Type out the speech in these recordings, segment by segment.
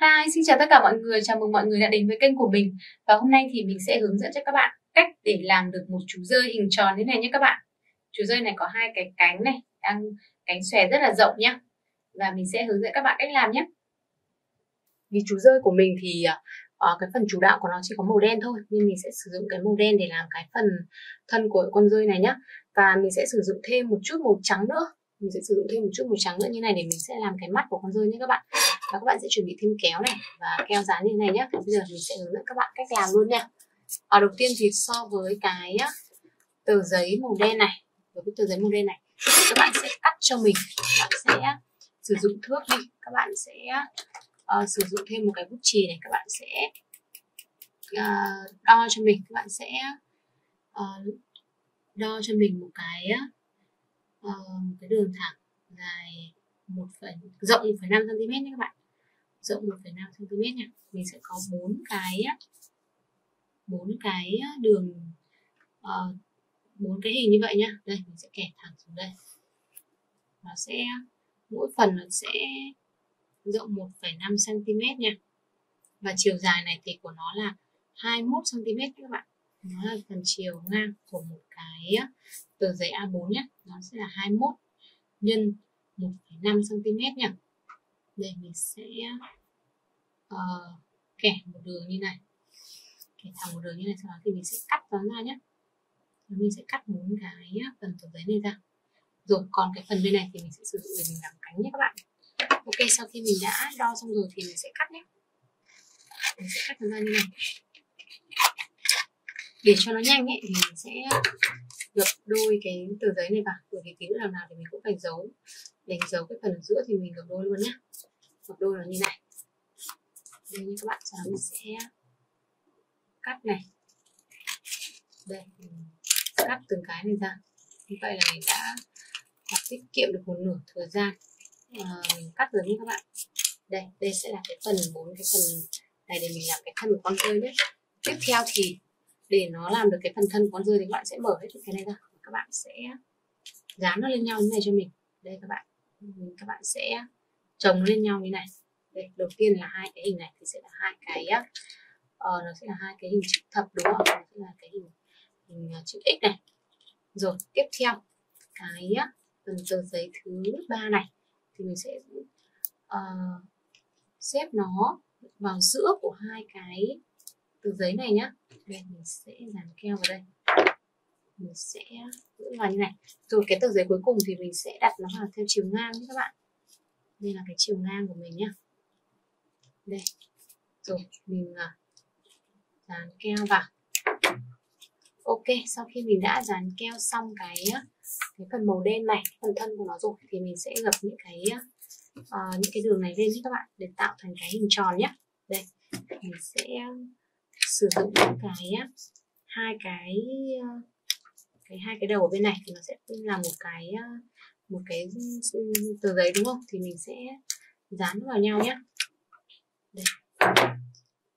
Hi, xin chào tất cả mọi người, chào mừng mọi người đã đến với kênh của mình. Và hôm nay thì mình sẽ hướng dẫn cho các bạn cách để làm được một chú rơi hình tròn thế này nhé các bạn. Chú rơi này có hai cái cánh này, đang cánh xòe rất là rộng nhá. Và mình sẽ hướng dẫn các bạn cách làm nhé. Vì chú rơi của mình thì uh, cái phần chủ đạo của nó chỉ có màu đen thôi Nên mình sẽ sử dụng cái màu đen để làm cái phần thân của con rơi này nhé Và mình sẽ sử dụng thêm một chút màu trắng nữa. Mình sẽ sử dụng thêm một chút màu trắng nữa như này để mình sẽ làm cái mắt của con rơi nhé các bạn và các bạn sẽ chuẩn bị thêm kéo này và keo dán như này nhé bây giờ mình sẽ hướng dẫn các bạn cách làm luôn nha. Ở đầu tiên thì so với cái tờ giấy màu đen này với cái tờ giấy màu đen này thì các bạn sẽ cắt cho mình. Các bạn sẽ sử dụng thước đi. Các bạn sẽ uh, sử dụng thêm một cái bút chì này các bạn sẽ uh, đo cho mình. Các bạn sẽ uh, đo cho mình một cái uh, một cái đường thẳng dài một phần rộng 1,5 cm nhé các bạn rộng 1,5 cm nha. Mình sẽ có bốn cái bốn cái đường ờ, bốn uh, cái hình như vậy nhá đây mình sẽ kẻ thẳng xuống đây. Nó sẽ mỗi phần nó sẽ rộng 1,5 cm nha. Và chiều dài này thì của nó là 21 cm các bạn. Nó là phần chiều ngang của một cái tờ giấy A4 nhé. Nó sẽ là 21 nhân 1,5 cm nhỉ đây mình sẽ uh, kẻ một đường như này. Kẻ thẳng một đường như này sau đó thì mình sẽ cắt nó ra nhé mình sẽ cắt bốn cái phần tờ giấy này ra. Rồi còn cái phần bên này thì mình sẽ sử dụng để mình làm cánh nhé các bạn. Ok sau khi mình đã đo xong rồi thì mình sẽ cắt nhé. Mình sẽ cắt nó ra như này. Để cho nó nhanh ấy thì mình sẽ gập đôi cái tờ giấy này vào. Bởi vì tí nữa làm nào thì mình cũng phải giấu đánh dấu cái phần ở giữa thì mình gập đôi luôn nhé gập đôi là như này. Đây như các bạn sau đó mình sẽ cắt này. Đây cắt từng cái này ra. Như vậy là mình đã, đã tiết kiệm được một nửa thời gian. À, mình cắt rồi nhé các bạn. Đây đây sẽ là cái phần bốn cái phần này để mình làm cái thân của con rơi nhé tiếp theo thì để nó làm được cái phần thân của con rơi thì các bạn sẽ mở hết cái này ra. Các bạn sẽ dán nó lên nhau như này cho mình. Đây các bạn các bạn sẽ chồng lên nhau như này. Đây đầu tiên là hai cái hình này thì sẽ là hai cái uh, nó sẽ là hai cái hình chữ thập đúng không? Nó sẽ là cái hình hình uh, chữ x này. Rồi tiếp theo cái phần tờ giấy thứ ba này thì mình sẽ uh, xếp nó vào giữa của hai cái tờ giấy này nhá. Đây mình sẽ dán keo vào đây mình sẽ giữ vào như này. Rồi cái tờ giấy cuối cùng thì mình sẽ đặt nó vào theo chiều ngang nhé các bạn. Đây là cái chiều ngang của mình nhá. Đây. Rồi mình à, dán keo vào. Ok sau khi mình đã dán keo xong cái cái phần màu đen này phần thân của nó rồi thì mình sẽ gập những cái uh, những cái đường này lên nhé các bạn để tạo thành cái hình tròn nhé đây mình sẽ sử dụng cái hai cái uh, cái hai cái đầu ở bên này thì nó sẽ là một cái ờ, một cái tờ giấy, đúng không? Thì mình sẽ dán vào nhau nhé đây.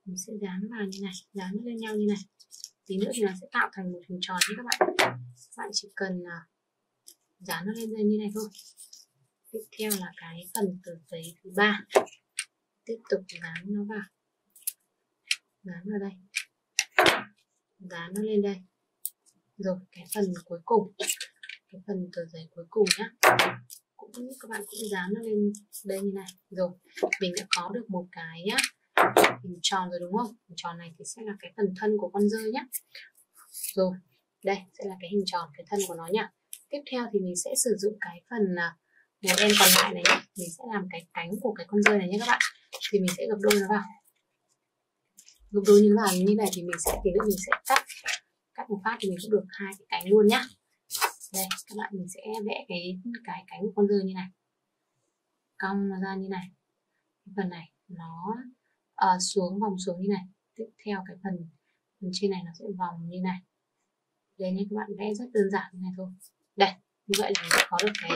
Mình sẽ dán vào như này, dán lên nhau như này. Tí nữa thì nó sẽ tạo thành một hình tròn nhé các bạn. Các bạn chỉ cần là dán nó lên lên như này thôi. Tiếp theo là cái phần tờ giấy thứ ba. Tiếp tục dán nó vào. Dán vào đây. Dán nó lên đây rồi, cái phần cuối cùng, cái phần tờ giấy cuối cùng nhá. Cũng, các bạn cũng dán nó lên đây như này. Rồi, mình đã có được một cái nhá hình tròn rồi đúng không? Hình tròn này thì sẽ là cái phần thân của con rơi nhá. Rồi, đây sẽ là cái hình tròn, cái thân của nó nhá. Tiếp theo thì mình sẽ sử dụng cái phần à, màu đen còn lại này nhá. Mình sẽ làm cái cánh của cái con rơi này nhé các bạn. Thì mình sẽ gập đôi nó vào. Gập đôi như vào như này thì mình sẽ tí nữa mình sẽ cắt cắt một phát thì mình cũng được hai cái cánh luôn nhá. Đây các bạn mình sẽ vẽ cái cái cánh của con rơi như này. Cong nó ra như này. Cái phần này nó uh, xuống vòng xuống như này. Tiếp theo cái phần phần trên này nó sẽ vòng như này. Đây nhé các bạn vẽ rất đơn giản như này thôi. Đây như vậy là mình đã có được cái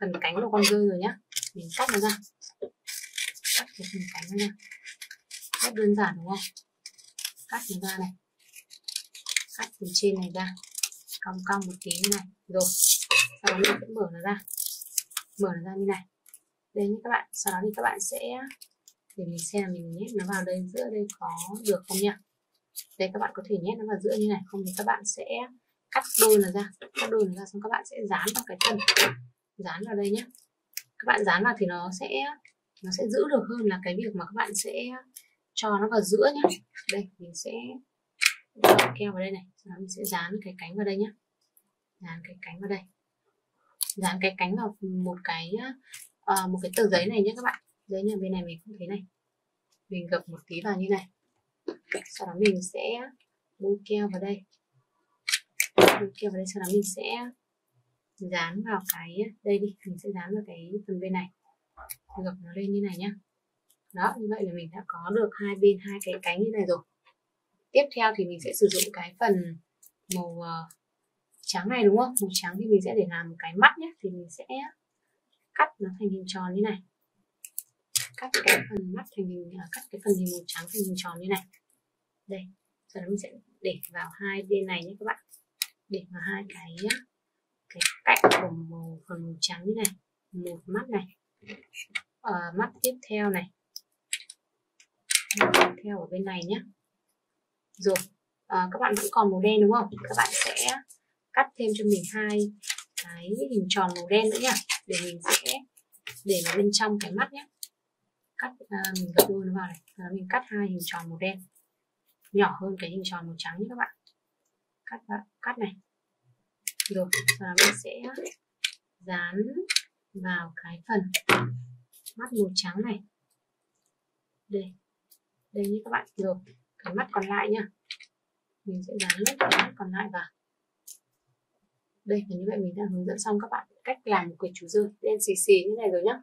phần cánh của con rơi rồi nhá. Mình cắt nó ra. Cắt cái phần cánh nó ra. Rất đơn giản đúng không? Cắt nó ra này cắt phần trên này ra. Cong cong một tí như này. Rồi. Sau đó mình sẽ mở nó ra. Mở nó ra như này. Đây nhé các bạn. Sau đó thì các bạn sẽ để mình xem mình nhét nó vào đây, giữa đây có được không nhá đây các bạn có thể nhét nó vào giữa như này. Không thì các bạn sẽ cắt đôi nó ra. Cắt đôi nó ra xong các bạn sẽ dán vào cái thân. Dán vào đây nhé. Các bạn dán vào thì nó sẽ nó sẽ giữ được hơn là cái việc mà các bạn sẽ cho nó vào giữa nhé. Đây, mình sẽ cho keo vào đây này sau đó mình sẽ dán cái cánh vào đây nhé dán cái cánh vào đây. Dán cái cánh vào một cái uh, một cái tờ giấy này nhé các bạn. Giấy này bên này mình cũng thế này. Mình gập một tí vào như này. Sau đó mình sẽ bôi keo vào đây. Bôi keo vào đây sau đó mình sẽ dán vào cái đây đi mình sẽ dán vào cái phần bên này. Gập nó lên như này nhá. Đó như vậy là mình đã có được hai bên hai cái cánh như này rồi tiếp theo thì mình sẽ sử dụng cái phần màu ờ, trắng này đúng không? Màu trắng thì mình sẽ để làm một cái mắt nhé. Thì mình sẽ cắt nó thành hình tròn như này. Cắt cái phần mắt thành hình à, cắt cái phần hình màu trắng thành hình tròn như này. Đây sau đó mình sẽ để vào hai bên này nhé các bạn. Để vào hai cái cái cạnh của màu phần màu trắng như này. Một mắt này. À, mắt tiếp theo này. Mắt tiếp theo ở bên này nhé rồi à, các bạn vẫn còn màu đen đúng không? Các bạn sẽ cắt thêm cho mình hai cái hình tròn màu đen nữa nhá. Để mình sẽ để nó bên trong cái mắt nhé cắt à, mình gấp đôi nó vào này. À, mình cắt hai hình tròn màu đen. Nhỏ hơn cái hình tròn màu trắng nhé các bạn. Cắt vào, cắt này. Rồi và mình sẽ dán vào cái phần mắt màu trắng này. Đây đây như các bạn. Rồi cái mắt còn lại nha, mình sẽ dán lớp cái mắt còn lại vào. Đây và như vậy mình đã hướng dẫn xong các bạn cách làm một cái chú dơ đen xì xì như này rồi nhá.